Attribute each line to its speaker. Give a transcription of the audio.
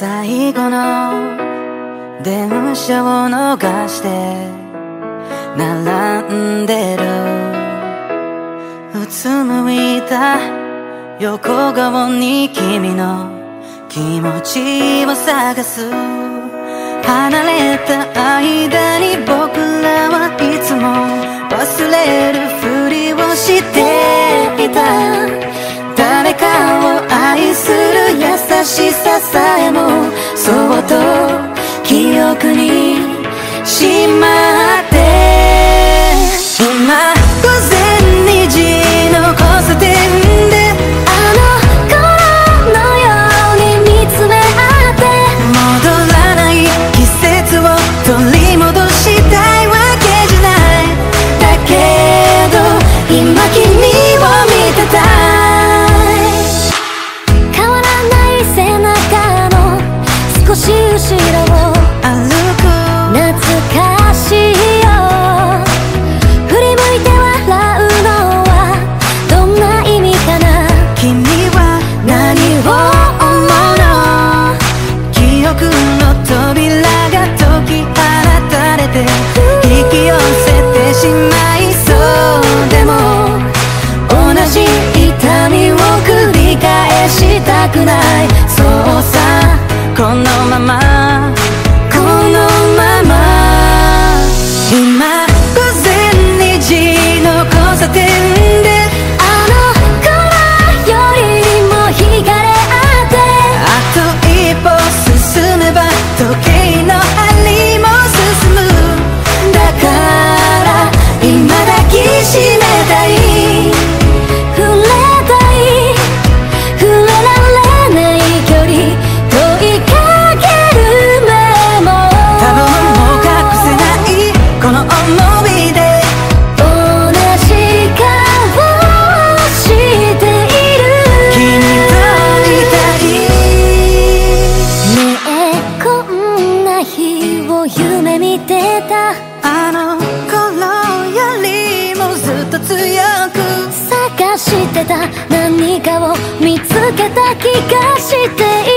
Speaker 1: 最後の電車を逃して並んでる。うつむいた横顔に君の気持ちを探す。離れた間に僕らはいつも忘れるふりをしてしささえもそっと記憶にしま
Speaker 2: う。少し後ろを
Speaker 1: 歩く
Speaker 2: 懐かしいよ。振り向いて笑うのはどんな意味かな？
Speaker 1: 君は何を思うの？記憶の扉が解き放たれて引き寄せてしまいそうでも同じ痛みを繰り返したくない。
Speaker 2: 何かを見つけた気がしている